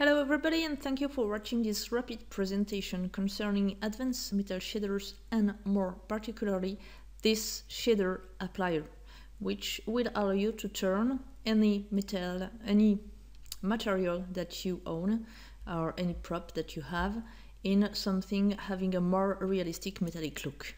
Hello everybody and thank you for watching this rapid presentation concerning advanced metal shaders and more particularly this shader applier which will allow you to turn any metal, any material that you own or any prop that you have in something having a more realistic metallic look.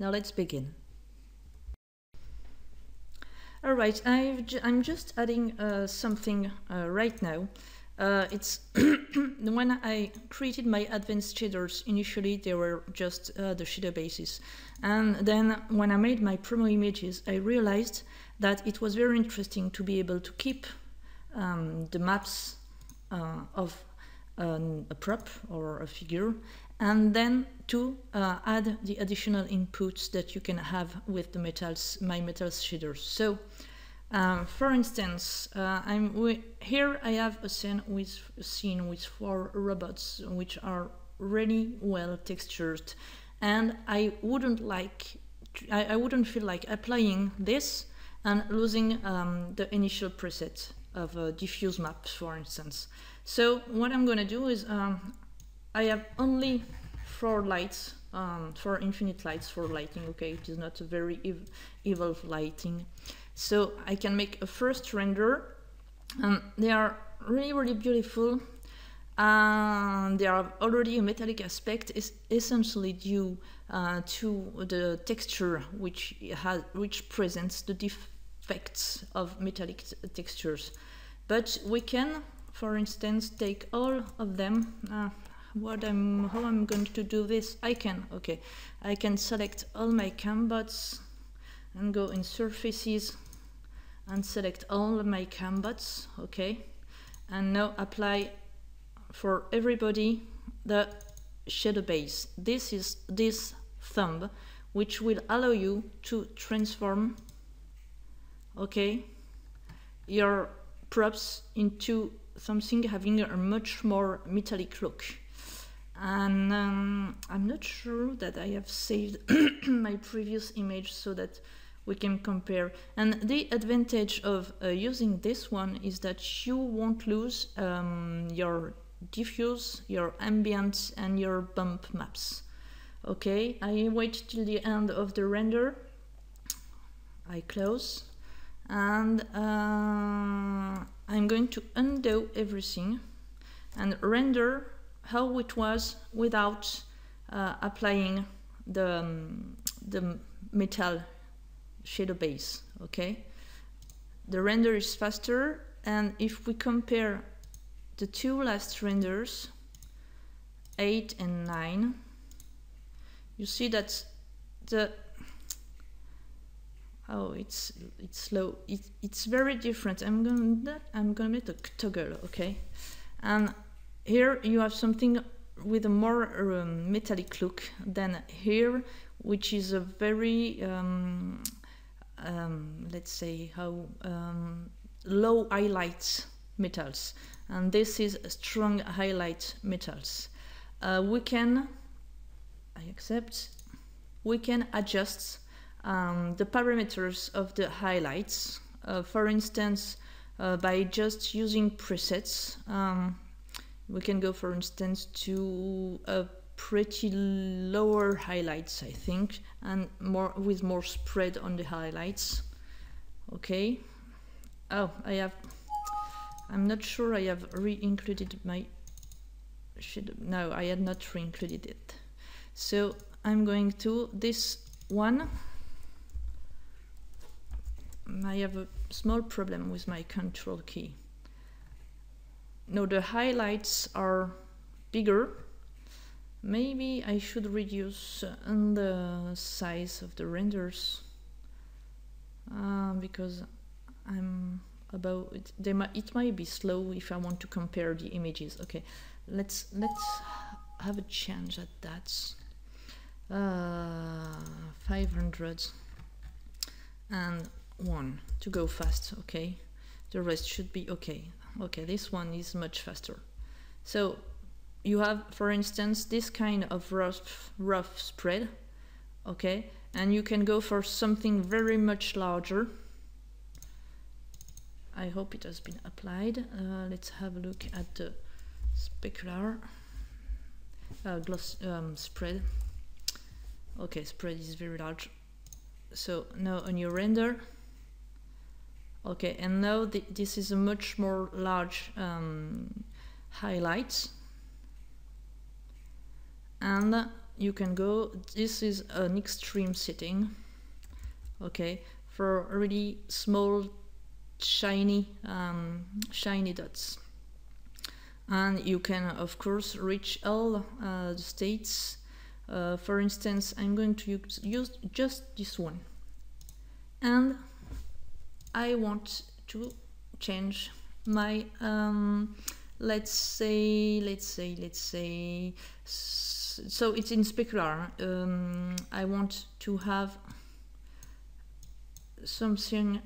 Now let's begin. Alright, I'm just adding uh, something uh, right now uh, it's when I created my advanced shaders, initially they were just uh, the shader bases. And then when I made my promo images, I realized that it was very interesting to be able to keep um, the maps uh, of um, a prop or a figure and then to uh, add the additional inputs that you can have with the metals, my metals shaders. So um, for instance, uh, I'm here I have a scene with a scene with four robots which are really well textured, and I wouldn't like I, I wouldn't feel like applying this and losing um, the initial preset of a diffuse map, for instance. So what I'm going to do is um, I have only four lights, um, four infinite lights for lighting. Okay, it is not a very ev evolved lighting. So I can make a first render and they are really, really beautiful. And they are already a metallic aspect is essentially due uh, to the texture which has which presents the defects of metallic textures. But we can, for instance, take all of them. Uh, what I'm how I'm going to do this? I can okay. I can select all my cambots and go in surfaces and select all my cambots, okay? And now apply for everybody the shader base. This is this thumb, which will allow you to transform, okay, your props into something having a much more metallic look. And um, I'm not sure that I have saved my previous image so that we can compare. And the advantage of uh, using this one is that you won't lose um, your diffuse, your ambient and your bump maps. Okay, I wait till the end of the render. I close and uh, I'm going to undo everything and render how it was without uh, applying the, um, the metal shader base, okay? The render is faster, and if we compare the two last renders, 8 and 9, you see that the oh it's it's slow it, it's very different i'm gonna i'm gonna make a toggle okay and here you have something with a more um, metallic look than here which is a very um, um, let's say how um, low highlight metals. And this is strong highlight metals. Uh, we can I accept we can adjust um, the parameters of the highlights. Uh, for instance uh, by just using presets um, we can go for instance to a pretty lower highlights I think and more with more spread on the highlights. Okay. Oh I have I'm not sure I have re-included my should no I had not re-included it. So I'm going to this one. I have a small problem with my control key. No the highlights are bigger Maybe I should reduce uh, the size of the renders uh, because I'm about it. They might, it might be slow if I want to compare the images. Okay, let's let's have a change at that. Uh, 500 and one to go fast. Okay, the rest should be okay. Okay, this one is much faster. So you have, for instance, this kind of rough, rough spread, okay? And you can go for something very much larger. I hope it has been applied. Uh, let's have a look at the specular uh, gloss um, spread. Okay, spread is very large. So now on your render, okay, and now th this is a much more large um, highlight. And you can go, this is an extreme setting, okay, for really small shiny um, shiny dots. And you can of course reach all uh, the states. Uh, for instance I'm going to use, just this one. And I want to change my um, let's say let's say let's say so it's in specular um, I want to have something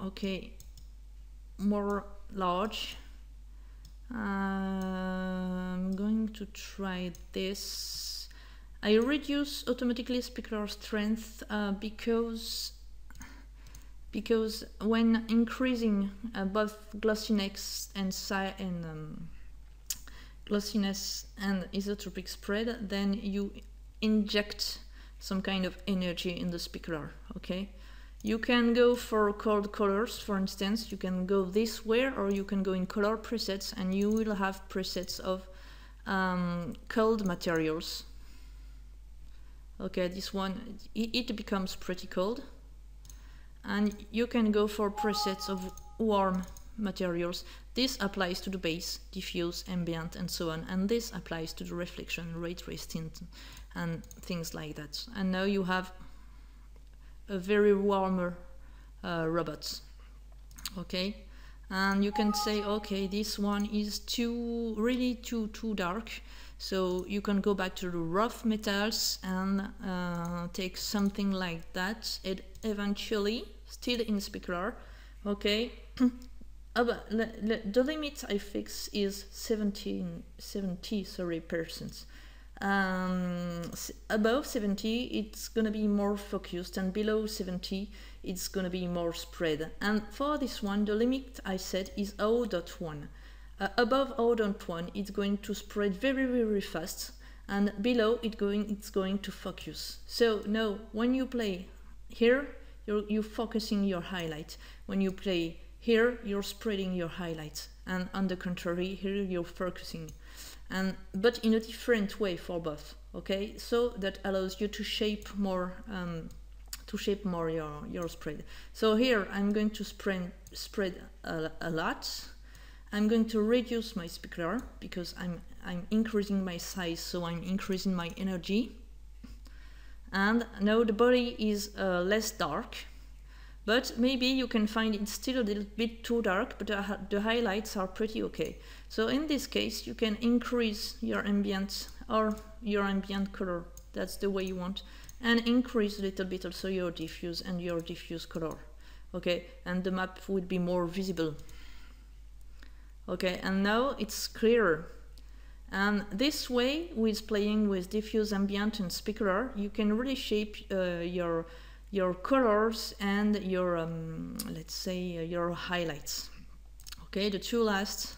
okay more large. I'm going to try this. I reduce automatically specular strength uh, because because when increasing uh, both glossiness and, and um, glossiness and isotropic spread then you inject some kind of energy in the specular okay you can go for cold colors, for instance, you can go this way or you can go in color presets and you will have presets of um, cold materials. Okay, this one, it, it becomes pretty cold. And you can go for presets of warm materials. This applies to the base, diffuse, ambient, and so on. And this applies to the reflection, ray tracing, and things like that. And now you have a very warmer uh, robot. Okay, and you can say, okay, this one is too really too too dark. So you can go back to the rough metals and uh, take something like that. It eventually still in specular. Okay. Oh, the limit I fix is 17, 70 sorry, percent um, above 70 it's gonna be more focused and below 70 it's gonna be more spread. And for this one the limit I set is 0.1 uh, above 0.1 it's going to spread very very fast and below it going it's going to focus. So now when you play here you're, you're focusing your highlight. When you play here you're spreading your highlights and on the contrary here you're focusing. And but in a different way for both okay? So that allows you to shape more um, to shape more your your spread. So here I'm going to spread spread a, a lot. I'm going to reduce my specular because I'm I'm increasing my size so I'm increasing my energy. And now the body is uh, less dark but maybe you can find it still a little bit too dark, but the, highlights are pretty okay. So in this case, you can increase your ambient or your ambient color. That's the way you want. And increase a little bit also your diffuse and your diffuse color. Okay, and the map would be more visible. Okay, and now it's clearer. And this way, with playing with diffuse, ambient, and specular, you can really shape uh, your your colors and your um, let's say uh, your highlights. Okay the two last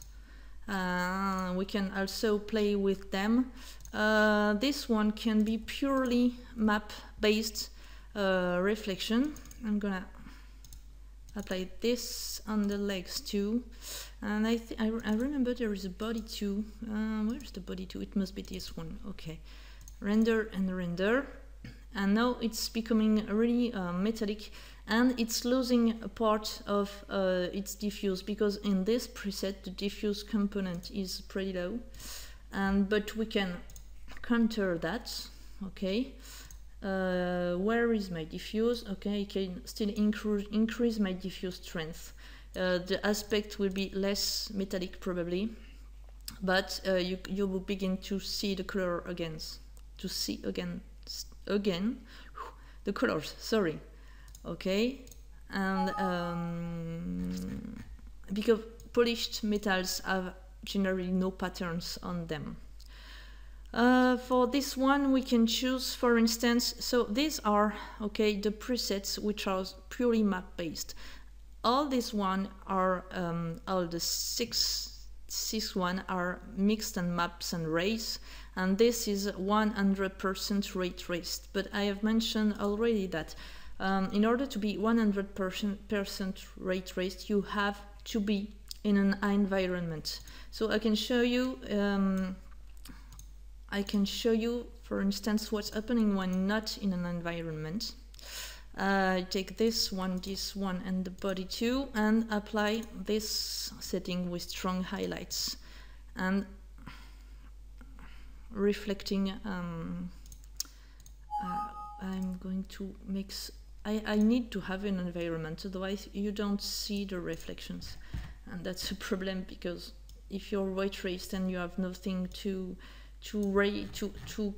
uh, we can also play with them. Uh, this one can be purely map based uh, reflection. I'm gonna apply this on the legs too. And I, I, I, remember there is a body too. Uh, where's the body too? It must be this one. Okay. Render and render and now it's becoming really uh, metallic and it's losing a part of uh, its diffuse because in this preset the diffuse component is pretty low. And but we can counter that okay? Uh, where is my diffuse? Okay I can still increase increase my diffuse strength. Uh, the aspect will be less metallic probably but uh, you, you will begin to see the color again to see again again. The colors sorry. Okay and um, because polished metals have generally no patterns on them. Uh, for this one we can choose for instance so these are okay the presets which are purely map based all these one are um, all the six six one are mixed and maps and rays and this is 100% ray traced. But I have mentioned already that um, in order to be 100% ray traced you have to be in an environment. So I can show you um, I can show you for instance what's happening when not in an environment uh, take this one, this one, and the body too, and apply this setting with strong highlights and reflecting. Um, uh, I'm going to mix. I, I need to have an environment, otherwise you don't see the reflections, and that's a problem because if you're white traced and you have nothing to to ray to to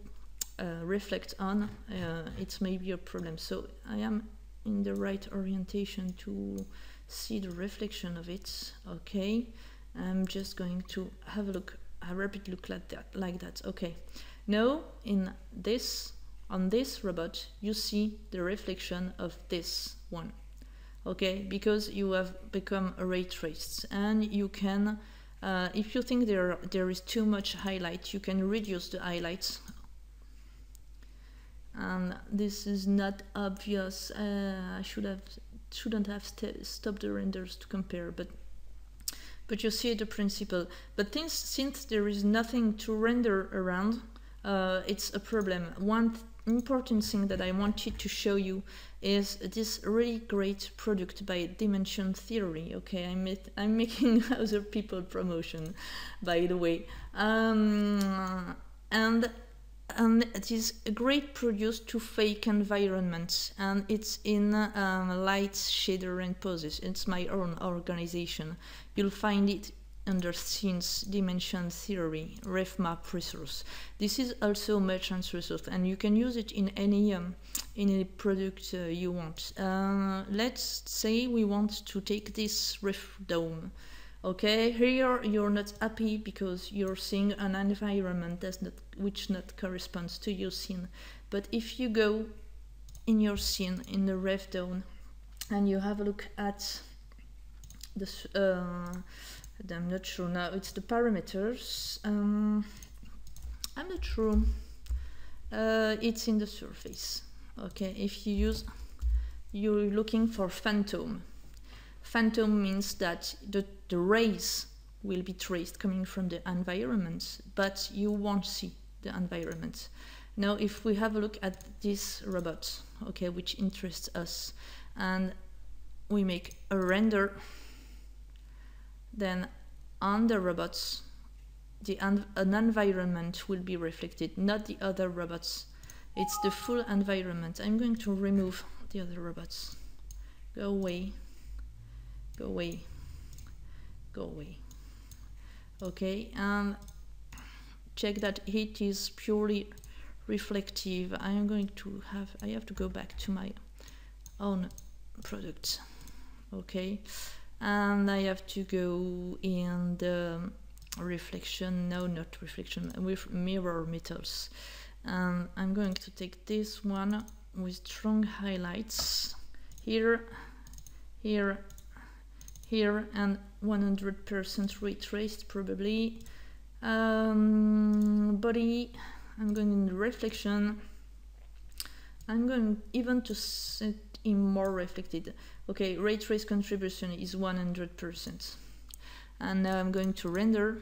reflect on, uh, it's maybe a problem. So I am in the right orientation to see the reflection of it. Okay, I'm just going to have a look, a rapid look like that. Like that. Okay. Now in this, on this robot, you see the reflection of this one. Okay, because you have become a ray traced, and you can. Uh, if you think there there is too much highlight, you can reduce the highlights and this is not obvious. Uh, I should have shouldn't have st stopped the renders to compare but but you see the principle. But since, since there is nothing to render around uh, it's a problem. One th important thing that I wanted to show you is this really great product by Dimension Theory okay? I'm, I'm making other people promotion by the way. Um, and and it is a great product to fake environments and it's in um, light shader and poses. It's my own organization. You'll find it under scenes dimension theory refmap resource. This is also merchant resource and you can use it in any um, in any product uh, you want. Uh, let's say we want to take this ref dome okay here you're not happy because you're seeing an environment that's not which not corresponds to your scene. But if you go in your scene in the ref dome and you have a look at this uh, I'm not sure now it's the parameters um, I'm not sure. Uh, it's in the surface. Okay if you use you're looking for phantom. Phantom means that the, the rays will be traced coming from the environment, but you won't see the environment. Now, if we have a look at this robot, okay, which interests us, and we make a render, then on the robots, the an environment will be reflected, not the other robots. It's the full environment. I'm going to remove the other robots. Go away go away go away. Okay and check that it is purely reflective. I am going to have I have to go back to my own product. Okay and I have to go in the reflection no not reflection with mirror metals. And I'm going to take this one with strong highlights. Here here here and 100% ray traced probably. Um, body, I'm going in reflection. I'm going even to set in more reflected. Okay, ray trace contribution is 100%. And now I'm going to render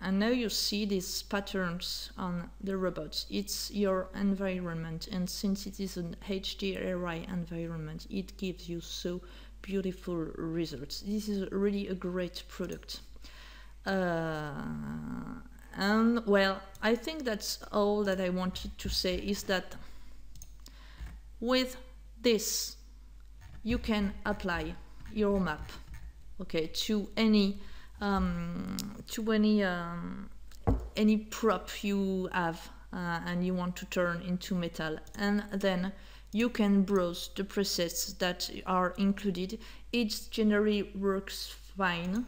and now you see these patterns on the robots. It's your environment and since it is an HDRI environment, it gives you so beautiful results. This is really a great product. Uh, and well, I think that's all that I wanted to say is that with this, you can apply your map okay, to any um, to any um, any prop you have uh, and you want to turn into metal. And then you can browse the presets that are included. It generally works fine.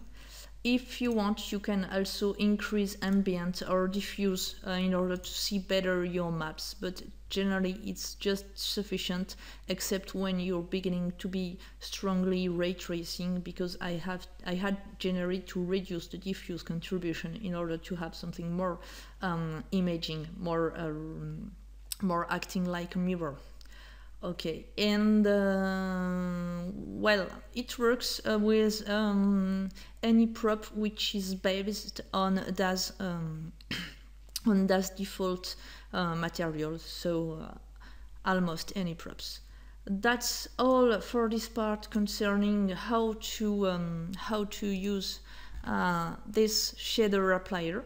If you want you can also increase ambient or diffuse uh, in order to see better your maps. But generally it's just sufficient except when you're beginning to be strongly ray tracing because I have I had generally to reduce the diffuse contribution in order to have something more um, imaging more uh, more acting like a mirror. Okay and uh, well it works uh, with um, any prop which is based on DAZ um, on DAZ default uh, materials, so uh, almost any props. That's all for this part concerning how to um, how to use uh, this shader applier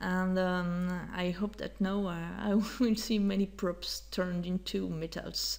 and um, I hope that now uh, I will see many props turned into metals.